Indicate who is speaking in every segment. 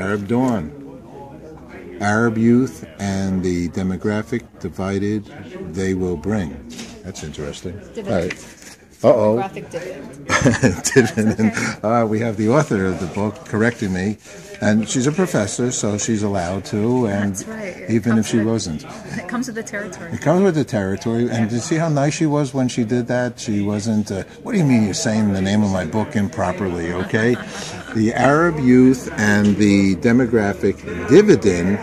Speaker 1: Arab Dawn. Arab youth and the demographic divided they will bring. That's interesting.
Speaker 2: Dividend.
Speaker 1: Uh oh.
Speaker 2: Graphic dividend.
Speaker 1: Dividend. Uh, we have the author of the book correcting me, and she's a professor, so she's allowed to, and
Speaker 2: That's right.
Speaker 1: Even if she
Speaker 2: with-
Speaker 1: wasn't.
Speaker 2: It comes with the territory.
Speaker 1: It comes with the territory, and did you see how nice she was when she did that? She wasn't. Uh, what do you mean you're saying the name of my book improperly? Okay, the Arab youth and the demographic dividend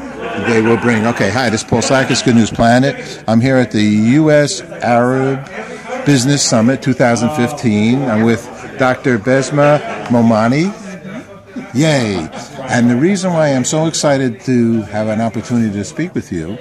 Speaker 1: they will bring. Okay, hi, this is Paul Sakis, Good News Planet. I'm here at the U.S. Arab Business Summit 2015. I'm with Dr. Bessma Momani. Yay! And the reason why I'm so excited to have an opportunity to speak with you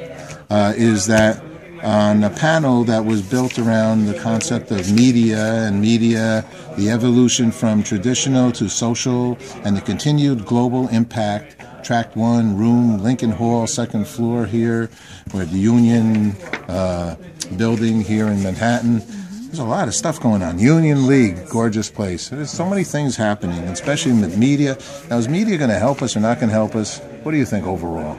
Speaker 1: uh, is that on a panel that was built around the concept of media and media, the evolution from traditional to social, and the continued global impact. Track one, room, Lincoln Hall, second floor here, where the Union uh, building here in Manhattan. There's a lot of stuff going on. Union League, gorgeous place. There's so many things happening, especially with media. Now, is media going to help us or not going to help us? What do you think overall?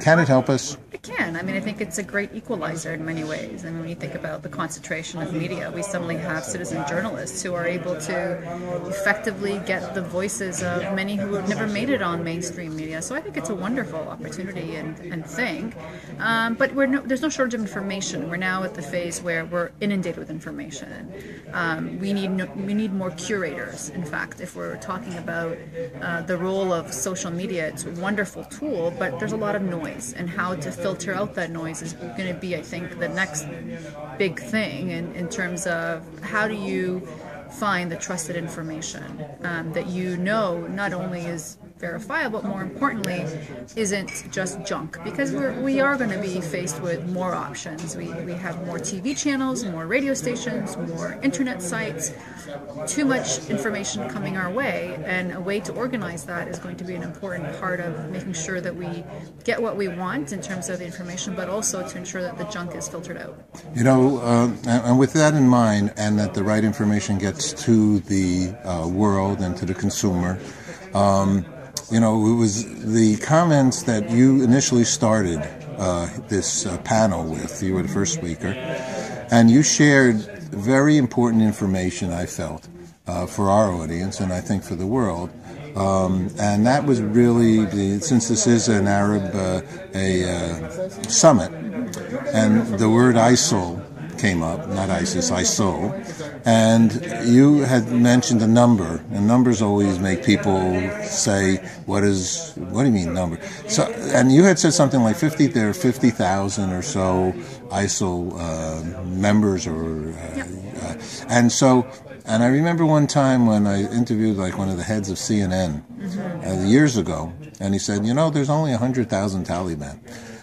Speaker 1: Can it help us?
Speaker 2: It can. I mean, I think it's a great equalizer in many ways. I mean, when you think about the concentration of media, we suddenly have citizen journalists who are able to effectively get the voices of many who have never made it on mainstream media. So I think it's a wonderful opportunity and, and thing. Um, but we're no, there's no shortage of information. We're now at the phase where we're inundated with information. Um, we need no, we need more curators. In fact, if we're talking about uh, the role of social media, it's a wonderful tool, but there's a lot of noise, and how to filter out that noise is going to be, I think, the next big thing in, in terms of how do you find the trusted information um, that you know not only is verifiable, but more importantly, isn't just junk. Because we're, we are going to be faced with more options. We, we have more TV channels, more radio stations, more internet sites, too much information coming our way, and a way to organize that is going to be an important part of making sure that we get what we want in terms of the information, but also to ensure that the junk is filtered out.
Speaker 1: You know, and and with that in mind, and that the right information gets to the uh, world and to the consumer, um, you know, it was the comments that you initially started uh, this uh, panel with. You were the first speaker, and you shared very important information. I felt uh, for our audience, and I think for the world. Um, and that was really the, since this is an Arab uh, a uh, summit, and the word ISIL came up, not ISIS, ISIL, and you had mentioned a number, and numbers always make people say, "What is? What do you mean number?" So, and you had said something like fifty. There are fifty thousand or so ISIL uh, members, or uh, uh, and so. And I remember one time when I interviewed like one of the heads of CNN uh, years ago, and he said, "You know, there's only hundred thousand Taliban."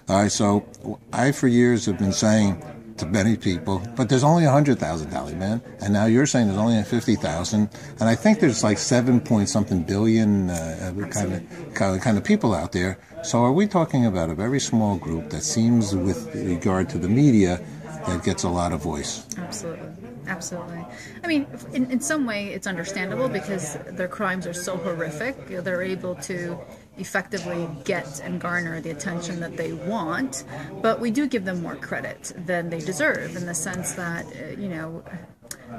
Speaker 1: All right, so I for years have been saying to many people, but there's only 100,000 Taliban, and now you're saying there's only 50,000, and I think there's like seven point something billion uh, kind of kind of people out there. So are we talking about a very small group that seems, with regard to the media, that gets a lot of voice?
Speaker 2: Absolutely. Absolutely. I mean, in, in some way, it's understandable because their crimes are so horrific. They're able to effectively get and garner the attention that they want, but we do give them more credit than they deserve in the sense that, uh, you know,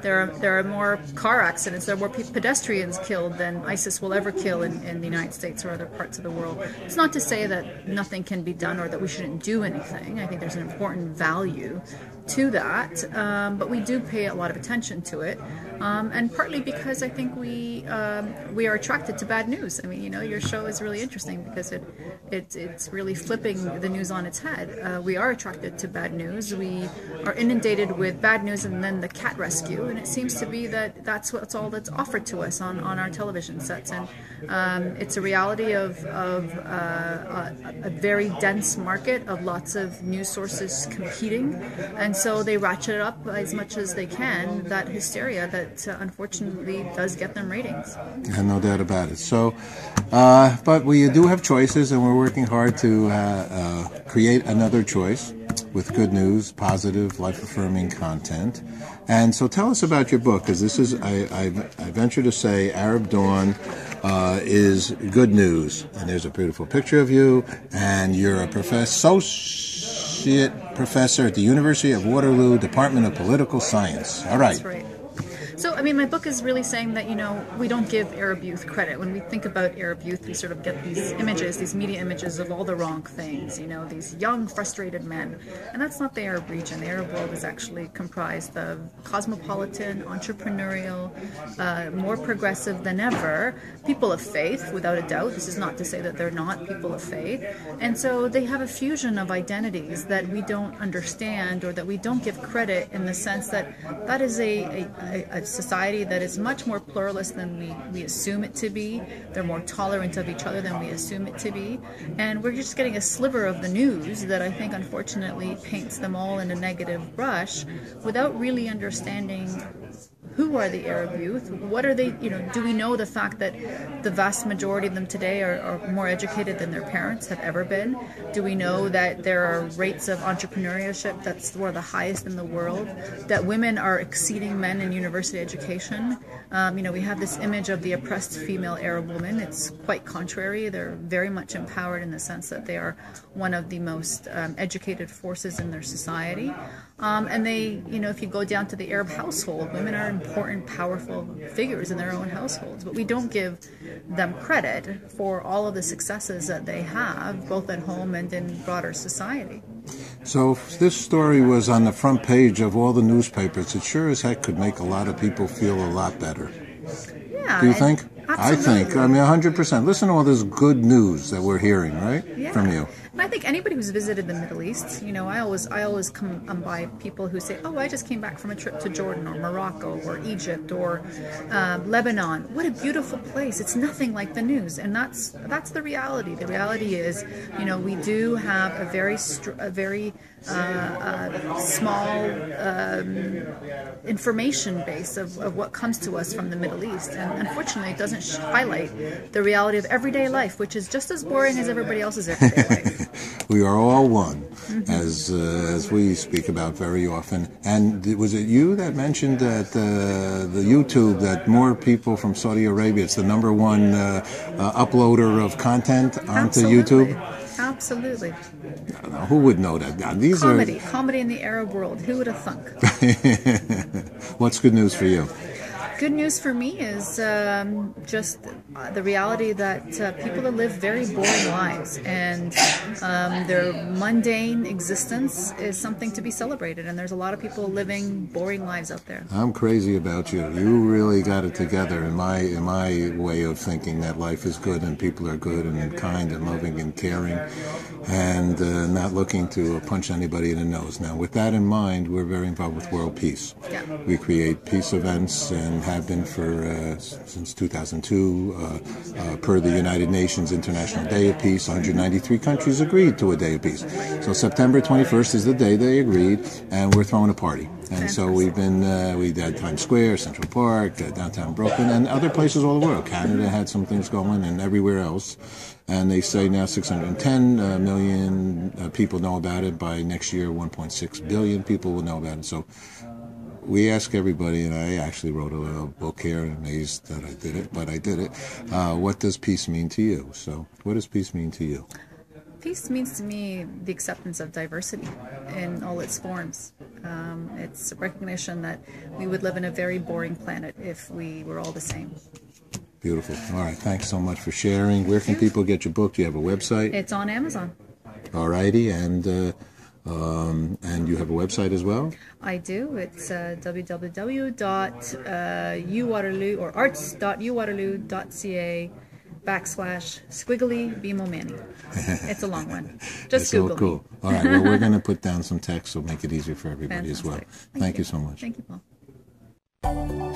Speaker 2: there are, there are more car accidents, there are more pe- pedestrians killed than ISIS will ever kill in, in the United States or other parts of the world. It's not to say that nothing can be done or that we shouldn't do anything. I think there's an important value to that, um, but we do pay a lot of attention to it. Um, and partly because I think we um, we are attracted to bad news. I mean, you know, your show is really interesting because it, it it's really flipping the news on its head. Uh, we are attracted to bad news. We are inundated with bad news and then the cat rescue, and it seems to be that that's what's all that's offered to us on, on our television sets. And um, it's a reality of of uh, a, a very dense market of lots of news sources competing, and so they ratchet up as much as they can that hysteria that uh, unfortunately does get them ratings.
Speaker 1: Yeah, no doubt about it. So, uh, but we do have choices, and we're working hard to uh, uh, create another choice with good news, positive, life-affirming content. And so, tell us about your book, because this is, I, I, I venture to say, Arab Dawn. uh, is good news. And there's a beautiful picture of you, and you're a professor, associate professor at the University of Waterloo, Department of Political Science. All right.
Speaker 2: That's right. So, I mean, my book is really saying that, you know, we don't give Arab youth credit. When we think about Arab youth, we sort of get these images, these media images of all the wrong things, you know, these young, frustrated men. And that's not the Arab region. The Arab world is actually comprised of cosmopolitan, entrepreneurial, uh, more progressive than ever, people of faith, without a doubt. This is not to say that they're not people of faith. And so they have a fusion of identities that we don't understand or that we don't give credit in the sense that that is a, a, a society that is much more pluralist than we, we assume it to be. They're more tolerant of each other than we assume it to be. And we're just getting a sliver of the news that I think unfortunately paints them all in a negative brush without really understanding who are the Arab youth? What are they, you know, do we know the fact that the vast majority of them today are, are, more educated than their parents have ever been? Do we know that there are rates of entrepreneurship that's one of the highest in the world? That women are exceeding men in university education? Um, you know, we have this image of the oppressed female Arab woman. It's quite contrary. They're very much empowered in the sense that they are one of the most um, educated forces in their society. Um, and they, you know, if you go down to the Arab household, women are important, powerful figures in their own households. But we don't give them credit for all of the successes that they have, both at home and in broader society.
Speaker 1: So if this story was on the front page of all the newspapers, it sure as heck could make a lot of people feel a lot better.
Speaker 2: Yeah.
Speaker 1: Do you think?
Speaker 2: Absolutely.
Speaker 1: I think. I mean, 100%. Listen to all this good news that we're hearing, right?
Speaker 2: Yeah.
Speaker 1: From you.
Speaker 2: And I think anybody who's visited the Middle East, you know, I always I always come um, by people who say, "Oh, I just came back from a trip to Jordan or Morocco or Egypt or uh, Lebanon. What a beautiful place! It's nothing like the news." And that's that's the reality. The reality is, you know, we do have a very a very uh, uh, small um, information base of, of what comes to us from the Middle East, and unfortunately, it doesn't highlight the reality of everyday life, which is just as boring as everybody else's everyday life.
Speaker 1: we are all one, mm-hmm. as uh, as we speak about very often. And was it you that mentioned that uh, the YouTube that more people from Saudi Arabia? It's the number one uh, uh uploader of content onto
Speaker 2: Absolutely.
Speaker 1: YouTube.
Speaker 2: Absolutely.
Speaker 1: Now, who would know that? Now, these
Speaker 2: comedy,
Speaker 1: are
Speaker 2: comedy in the Arab world. Who would have thunk?
Speaker 1: What's good news for you?
Speaker 2: Good news for me is um, just the reality that uh, people that live very boring lives and um, their mundane existence is something to be celebrated. And there's a lot of people living boring lives out there.
Speaker 1: I'm crazy about you. You really got it together in my in my way of thinking that life is good and people are good and kind and loving and caring and uh, not looking to punch anybody in the nose. Now, with that in mind, we're very involved with world peace.
Speaker 2: Yeah.
Speaker 1: We create peace events and have been for uh, since 2002, uh, uh, per the United Nations International Day of Peace. 193 countries agreed to a Day of Peace. So September 21st is the day they agreed, and we're throwing a party. And so we've been uh, we had Times Square, Central Park, uh, downtown Brooklyn, and other places all over the world. Canada had some things going, and everywhere else and they say now 610 uh, million people know about it. By next year, 1.6 billion people will know about it. So we ask everybody, and I actually wrote a, book here, amazed that I did it, but I did it. Uh, what does peace mean to you? So, what does peace mean to you?
Speaker 2: Peace means to me the acceptance of diversity in all its forms. Um, it's a recognition that we would live in a very boring planet if we were all the same.
Speaker 1: Beautiful. All right. Thanks so much for sharing. Where can people get your book? Do you have a website?
Speaker 2: It's on Amazon.
Speaker 1: All righty. And uh, um, and you have a website as well?
Speaker 2: I do. It's uh, www.uwaterloo or arts.uwaterloo.ca backslash squiggly bimo It's a long one. Just
Speaker 1: Google
Speaker 2: so
Speaker 1: cool.
Speaker 2: Me.
Speaker 1: All right. Well, we're going to put down some text so make it easier for everybody
Speaker 2: Fantastic.
Speaker 1: as well.
Speaker 2: Thank,
Speaker 1: Thank
Speaker 2: you.
Speaker 1: you so much.
Speaker 2: Thank you, Paul.